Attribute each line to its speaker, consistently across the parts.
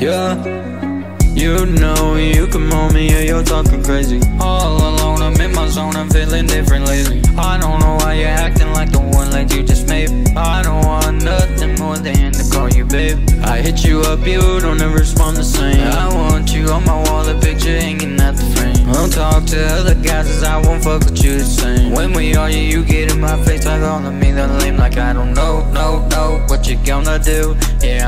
Speaker 1: Yeah, you know you can moan me, yeah, you're talking crazy. All alone, I'm in my zone, I'm feeling different lately. I don't know why you're acting like the one like you just made. I don't want nothing more than to call you babe. I hit you up, you don't ever respond the same. I want you on my wall, a picture hanging at the frame. Don't talk to other guys, cause I won't fuck with you the same. When we argue, you get in my face like calling me the lame Like I don't know, no, no, what you gonna do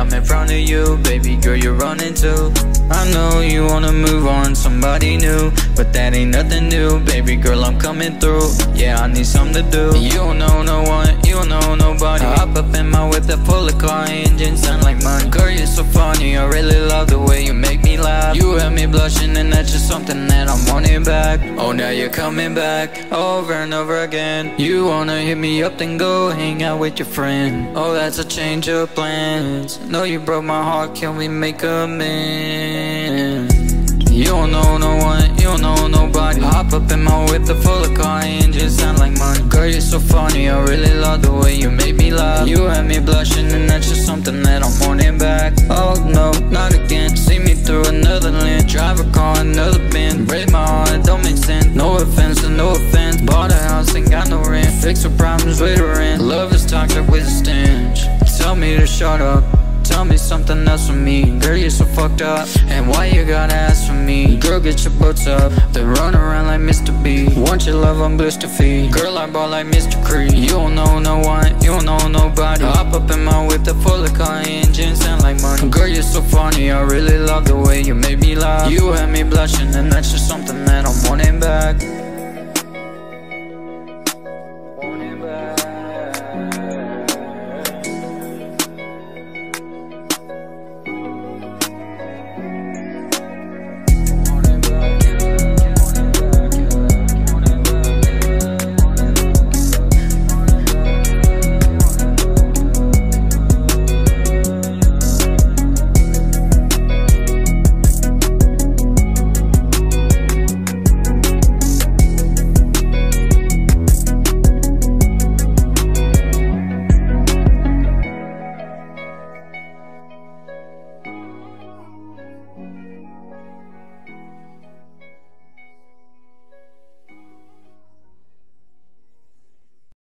Speaker 1: I'm in front of you, baby girl, you're running too. I know you wanna move on, somebody new But that ain't nothing new, baby girl, I'm coming through. Yeah, I need something to do. You don't know no one, you don't know nobody. Uh-huh. Hop up in my whip that full of car engine sound like money. Girl, you're so funny, I really love the way you make me laugh. You have me blushing and that's just something that I'm wanting back. Oh, now you're coming back, over and over again. You wanna hit me up, then go hang out with your friend. Oh, that's a change of plans. Know you broke my heart, can we make amends? You don't know no one, I really love the way you make me laugh. You have me blushing and that's just something that I'm wanting back. Oh no, not again, see me through another lane Drive a car, another bin, break my heart, don't make sense. No offense, no offense, bought a house, ain't got no rent. Fix your problems with the rent, love is toxic with a stench. Tell me to shut up. Tell me something else for me. Girl, you're so fucked up. And why you gotta ask for me? Girl, get your boots up. Then run around like Mr. B Want your love on blister feet Girl, I ball like Mr. Creed. You don't know no one You don't know nobody. Hop up in my whip The full of car engine Sound like money. Girl, you're so funny I really love the way you make me laugh. You had me blushing And that's just something